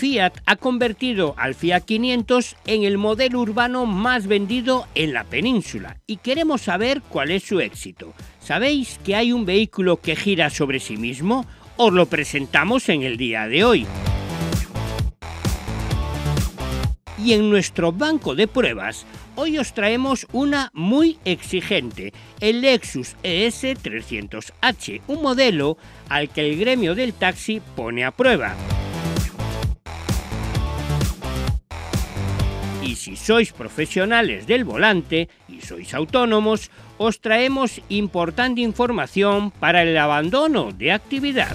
Fiat ha convertido al Fiat 500 en el modelo urbano más vendido en la península y queremos saber cuál es su éxito. ¿Sabéis que hay un vehículo que gira sobre sí mismo? Os lo presentamos en el día de hoy. Y en nuestro banco de pruebas, hoy os traemos una muy exigente, el Lexus E ES 300H, un modelo al que el gremio del taxi pone a prueba. Y si sois profesionales del volante y sois autónomos, os traemos importante información para el abandono de actividad.